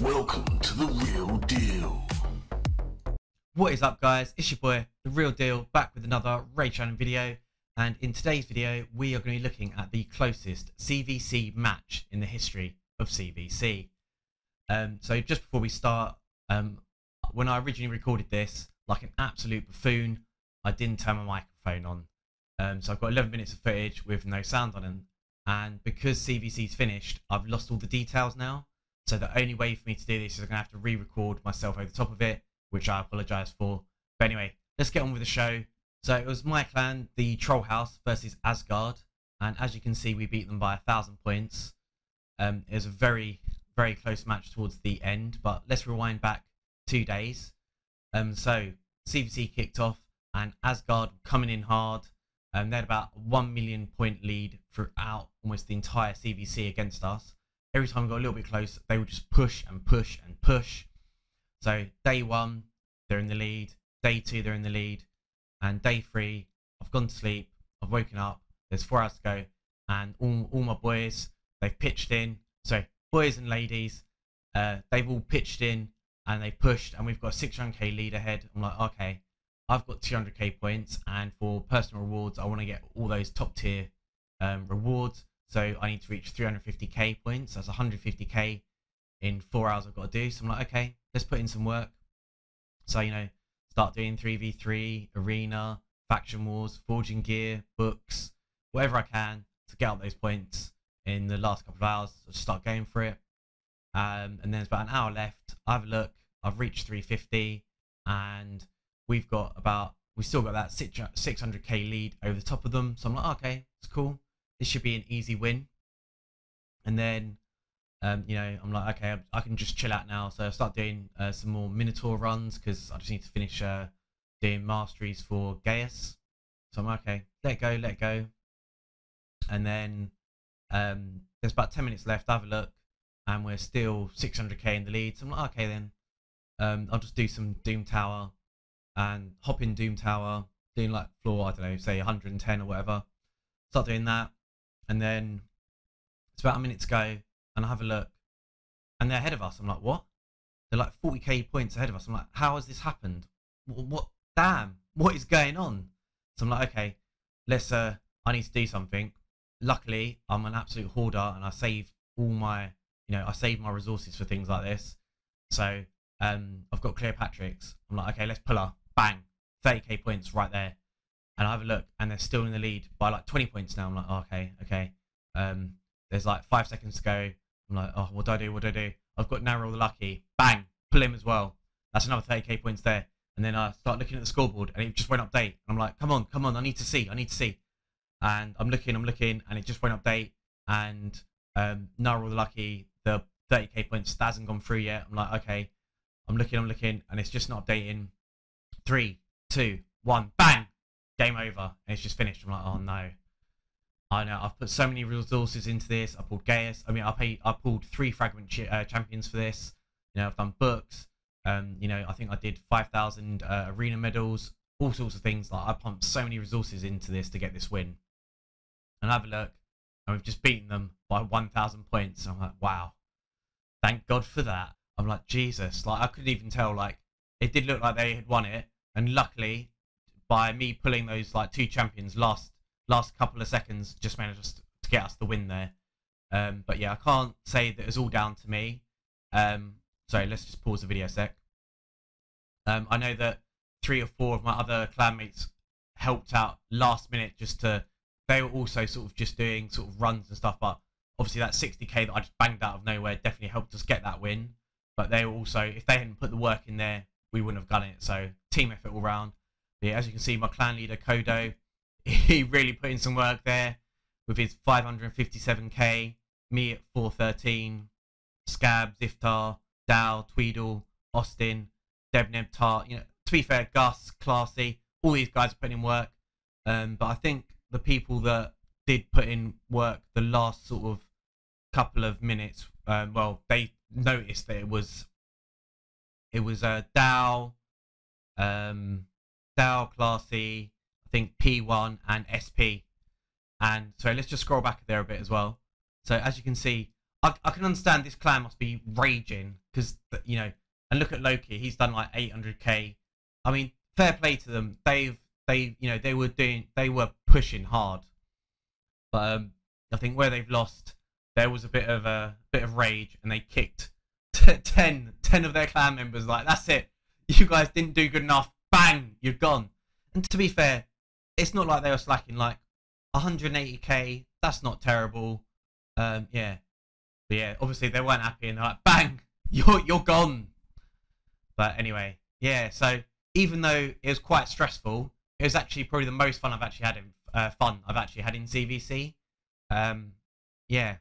Welcome to the real deal. What is up guys, it's your boy, The Real Deal, back with another Raid Shadow video and in today's video we are going to be looking at the closest CVC match in the history of CVC. Um, so just before we start, um, when I originally recorded this, like an absolute buffoon, I didn't turn my microphone on. Um, so I've got 11 minutes of footage with no sound on it. And because CVC's finished, I've lost all the details now. So the only way for me to do this is I'm to have to re-record myself over the top of it, which I apologise for. But anyway, let's get on with the show. So it was my clan, the Troll House versus Asgard. And as you can see, we beat them by a thousand points. Um, it was a very, very close match towards the end. But let's rewind back two days. Um, so CVC kicked off and Asgard coming in hard. Um, they had about a 1 million point lead throughout almost the entire CVC against us. Every time we got a little bit close, they would just push and push and push. So day one, they're in the lead. Day two, they're in the lead. And day three, I've gone to sleep. I've woken up. There's four hours to go. And all, all my boys, they've pitched in. So boys and ladies, uh, they've all pitched in and they pushed. And we've got a 600k lead ahead. I'm like, okay, I've got 200k points, and for personal rewards, I want to get all those top tier um, rewards. So I need to reach 350k points. That's 150k in four hours. I've got to do. So I'm like, okay, let's put in some work. So you know, start doing 3v3, arena, faction wars, forging gear, books, whatever I can to get up those points in the last couple of hours. So start going for it. Um, and then there's about an hour left. I have a look. I've reached 350 and we've got about we still got that 600k lead over the top of them. So I'm like, okay, it's cool. This should be an easy win. And then, um, you know, I'm like, okay, I can just chill out now. So I start doing uh, some more Minotaur runs because I just need to finish uh, doing masteries for Gaius. So I'm like, okay, let go, let go. And then um, there's about 10 minutes left. I have a look, and we're still 600k in the lead. So I'm like, okay, then um, I'll just do some Doom Tower and hop in Doom Tower, doing like floor, I don't know, say 110 or whatever. Start doing that, and then it's about a minute to go, and I have a look, and they're ahead of us. I'm like, what? They're like 40k points ahead of us. I'm like, how has this happened? What? what damn, what is going on? So I'm like, okay, let's. Uh, I need to do something. Luckily, I'm an absolute hoarder, and I save all my, you know, I save my resources for things like this. So um, I've got Cleopterix. I'm like, okay, let's pull her bang, 30k points right there. And I have a look, and they're still in the lead by like 20 points now. I'm like, oh, okay, okay. Um, there's like five seconds to go. I'm like, oh, what do I do? What do I do? I've got Narrow the Lucky. Bang, pull him as well. That's another 30k points there. And then I start looking at the scoreboard, and it just went update. I'm like, come on, come on, I need to see, I need to see. And I'm looking, I'm looking, and it just went update. And um, Narrow the Lucky, the 30k points hasn't gone through yet. I'm like, okay. I'm looking, I'm looking, and it's just not updating three, two, one, bang, game over, and it's just finished. I'm like, oh no. I know I've put so many resources into this. I pulled Gaius. I mean, I paid. I pulled three fragment ch- uh, champions for this. You know, I've done books. Um, you know, I think I did five thousand uh, arena medals, all sorts of things. Like I pumped so many resources into this to get this win. And I have a look, and we've just beaten them by one thousand points. And I'm like, wow, thank God for that. I'm like, Jesus, like I couldn't even tell. Like it did look like they had won it, and luckily, by me pulling those like two champions last last couple of seconds, just managed to get us the win there. Um, but yeah, I can't say that it's all down to me. Um, sorry, let's just pause the video sec. Um, I know that three or four of my other clanmates helped out last minute just to. They were also sort of just doing sort of runs and stuff, but obviously that 60k that I just banged out of nowhere definitely helped us get that win. But they were also, if they hadn't put the work in there, we wouldn't have done it. So team effort all round. Yeah, as you can see, my clan leader Kodo, he really put in some work there with his 557k. Me at 413, Scab, Ziftar, Dow, Tweedle, Austin, Debneb, Tart. You know, to be fair, Gus, Classy, all these guys are putting in work. Um, but I think the people that did put in work the last sort of couple of minutes, um, well, they noticed that it was it was uh, Dow, um, Dow Classy, I think P1 and SP. And so let's just scroll back there a bit as well. So as you can see, I, I can understand this clan must be raging because you know, and look at Loki. He's done like 800k. I mean, fair play to them. They've they you know they were doing they were pushing hard, but um, I think where they've lost, there was a bit of a bit of rage, and they kicked t- 10, 10 of their clan members. Like that's it. You guys didn't do good enough. Bang, you're gone. And to be fair, it's not like they were slacking. Like 180k, that's not terrible. Um, yeah, but yeah, obviously they weren't happy, and they're like, "Bang, you're you're gone." But anyway, yeah. So even though it was quite stressful, it was actually probably the most fun I've actually had in uh, fun I've actually had in CVC. Um, yeah,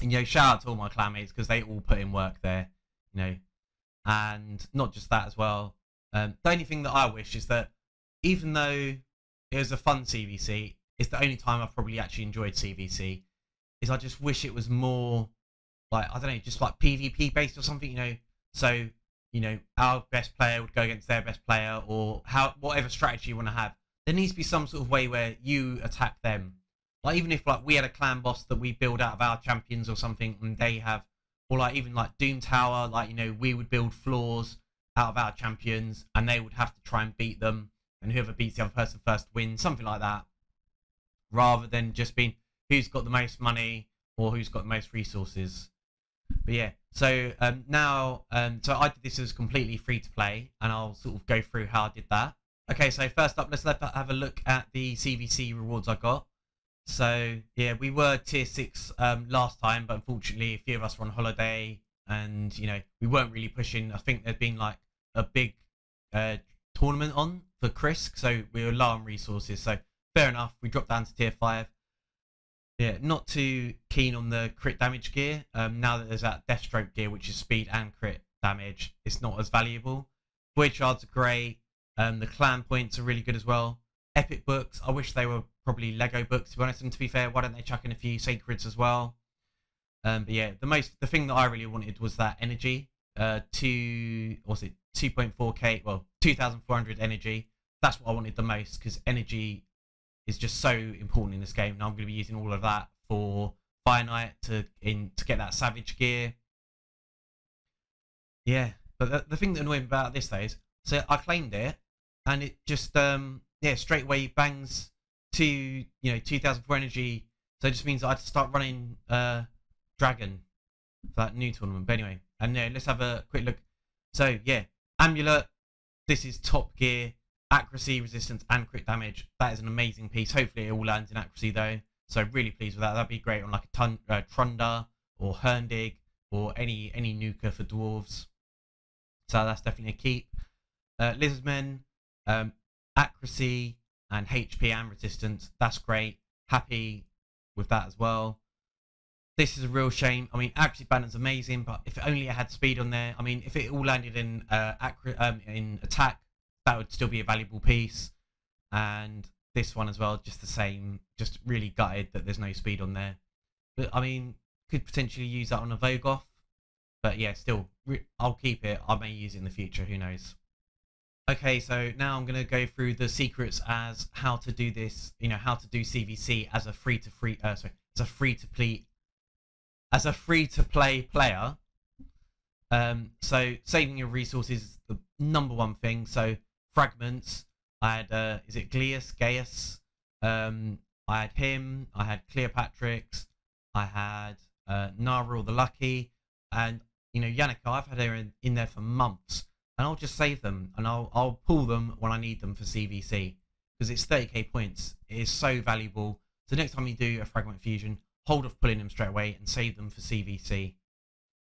and you know, shout out to all my clanmates because they all put in work there, you know, and not just that as well. Um, the only thing that I wish is that even though it was a fun CVC, it's the only time I've probably actually enjoyed CVC. Is I just wish it was more like I don't know, just like PvP based or something, you know. So you know, our best player would go against their best player, or how whatever strategy you want to have. There needs to be some sort of way where you attack them. Like even if like we had a clan boss that we build out of our champions or something, and they have, or like even like Doom Tower, like you know we would build floors out of our champions, and they would have to try and beat them, and whoever beats the other person first wins, something like that. Rather than just being who's got the most money or who's got the most resources. But yeah, so um, now, um, so I did this as completely free to play, and I'll sort of go through how I did that. Okay, so first up, let's have a look at the CVC rewards I got. So yeah, we were tier six um, last time, but unfortunately, a few of us were on holiday, and you know we weren't really pushing. I think there'd been like a big uh, tournament on for Chris, so we were low on resources. So fair enough, we dropped down to tier five. Yeah, not too keen on the crit damage gear. Um, now that there's that Deathstroke gear, which is speed and crit damage, it's not as valuable. Void shards are great. Um, the clan points are really good as well. Epic books, I wish they were probably Lego books to be honest. And to be fair, why don't they chuck in a few sacreds as well? Um, but yeah, the most the thing that I really wanted was that energy. Uh, two was it 2.4k? Well, 2,400 energy. That's what I wanted the most because energy is just so important in this game. And I'm going to be using all of that for Fire Knight to in to get that Savage gear. Yeah, but the, the thing that annoyed me about this though is, so I claimed it, and it just um yeah straight away bangs to you know 2,004 energy. So it just means I had to start running uh Dragon for that new tournament. But anyway, and yeah, let's have a quick look. So yeah, Amulet. This is top gear accuracy, resistance, and crit damage. That is an amazing piece. Hopefully, it all lands in accuracy though. So really pleased with that. That'd be great on like a ton, uh, Trunda or Hurndig or any any nuker for dwarves. So that's definitely a keep. Uh, Lizardmen, um, accuracy and HP and resistance. That's great. Happy with that as well. This is a real shame. I mean, accuracy banner's amazing, but if only it had speed on there. I mean, if it all landed in uh, accurate um, in attack, that would still be a valuable piece. And this one as well, just the same, just really gutted that there's no speed on there. But I mean, could potentially use that on a Vogoth. But yeah, still, I'll keep it. I may use it in the future. Who knows? Okay, so now I'm going to go through the secrets as how to do this. You know, how to do CVC as a free to free. Uh, sorry, as a free to play. As a free to play player. Um, so saving your resources is the number one thing. So fragments. I had uh, is it Glius, Gaius? Um, I had him. I had Cleopterix. I had uh, Narul the Lucky, and you know Yannica. I've had her in, in there for months, and I'll just save them and I'll I'll pull them when I need them for CVC because it's 30k points. It is so valuable. So next time you do a fragment fusion, hold off pulling them straight away and save them for CVC.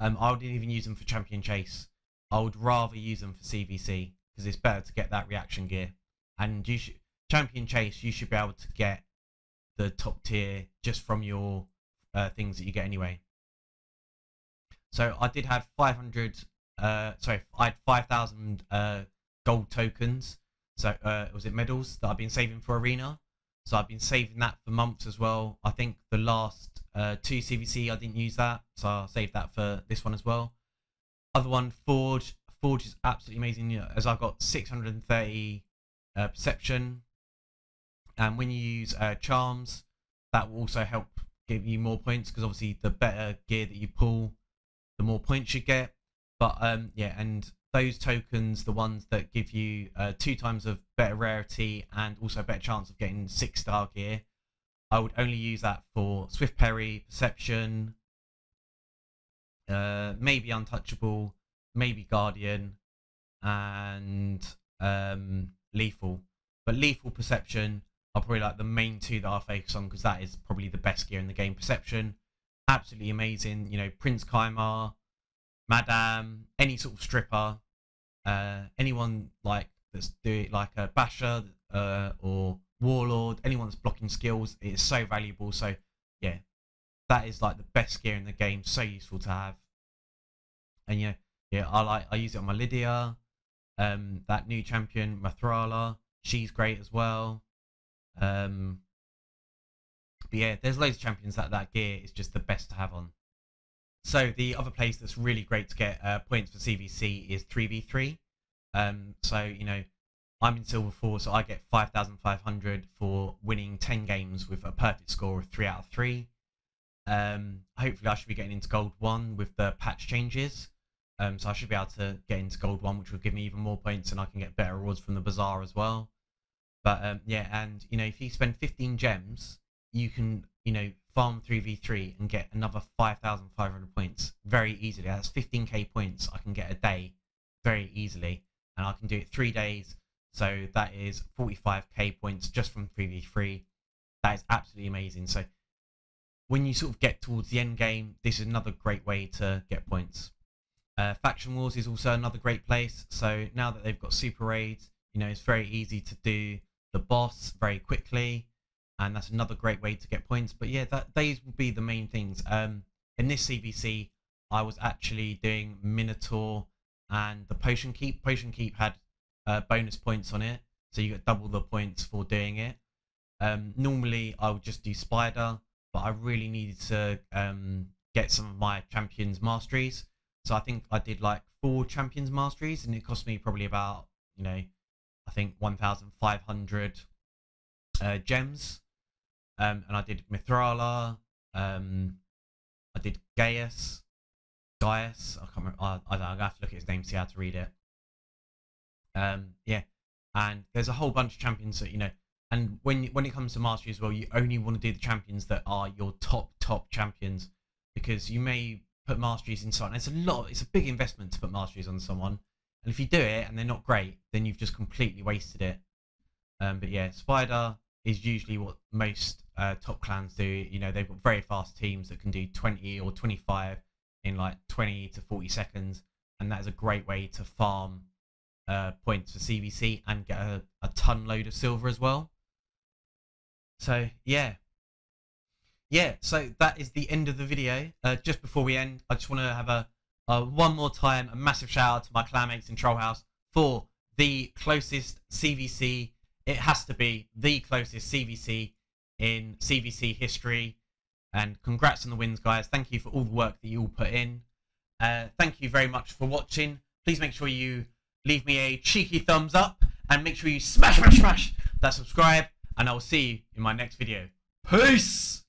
Um, I wouldn't even use them for champion chase. I would rather use them for CVC because it's better to get that reaction gear. And you should champion chase. You should be able to get the top tier just from your uh, things that you get anyway. So I did have 500. Uh, sorry, I had 5,000 uh, gold tokens. So uh, was it medals that I've been saving for arena? So I've been saving that for months as well. I think the last uh, two CVC I didn't use that, so I'll save that for this one as well. Other one, Forge. Forge is absolutely amazing. You know, as I've got 630 uh, perception, and when you use uh, charms, that will also help give you more points because obviously the better gear that you pull, the more points you get. But um, yeah, and those tokens, the ones that give you uh, two times of better rarity and also a better chance of getting six star gear, I would only use that for Swift Parry, Perception, uh, maybe Untouchable, maybe Guardian, and um, Lethal. But Lethal Perception are probably like the main two that I focus on because that is probably the best gear in the game. Perception, absolutely amazing. You know, Prince Kymar, Madame, any sort of stripper, uh, anyone like that's doing it like a basher uh, or warlord, anyone that's blocking skills, it is so valuable. So yeah, that is like the best gear in the game. So useful to have. And yeah, yeah, I like I use it on my Lydia. Um, that new champion Mithrala, she's great as well. Um, but yeah, there's loads of champions that that gear is just the best to have on. So the other place that's really great to get uh, points for CVC is 3v3. Um, so, you know, I'm in Silver 4, so I get 5,500 for winning 10 games with a perfect score of 3 out of 3. Um, hopefully I should be getting into Gold 1 with the patch changes. Um, so I should be able to get into Gold 1, which will give me even more points and I can get better rewards from the Bazaar as well. But um, yeah, and, you know, if you spend 15 gems, you can, you know, farm 3v3 and get another 5,500 points very easily. That's 15k points I can get a day very easily. And I can do it three days. So that is 45k points just from 3v3. That is absolutely amazing. So when you sort of get towards the end game, this is another great way to get points. Uh, Faction Wars is also another great place. So now that they've got super raids, you know, it's very easy to do the boss very quickly and that's another great way to get points. But yeah, that these will be the main things. Um, in this CVC, I was actually doing Minotaur and the Potion Keep. Potion Keep had uh, bonus points on it, so you get double the points for doing it. Um, normally, I would just do Spider, but I really needed to um, get some of my Champions Masteries. So I think I did like four Champions Masteries, and it cost me probably about, you know, I think 1,500 uh, gems. Um, and I did Mithrala. Um, I did Gaius. Gaius. I can't remember. I, I don't know. I have to look at his name, see how to read it. Um, yeah. And there's a whole bunch of champions that, you know, and when when it comes to mastery as well, you only want to do the champions that are your top top champions because you may put masteries in someone. It's a lot. It's a big investment to put masteries on someone, and if you do it and they're not great, then you've just completely wasted it. Um, but yeah, spider is usually what most uh, top clans do. You know, they've got very fast teams that can do 20 or 25 in like 20 to 40 seconds, and that is a great way to farm uh, points for CVC and get a, a ton load of silver as well. So yeah, yeah. So that is the end of the video. Uh, just before we end, I just want to have a, a one more time a massive shout out to my clanmates in Troll House for the closest CVC. It has to be the closest CVC in CVC history. And congrats on the wins, guys. Thank you for all the work that you all put in. Uh, thank you very much for watching. Please make sure you leave me a cheeky thumbs up and make sure you smash, smash, smash that subscribe. And I will see you in my next video. Peace!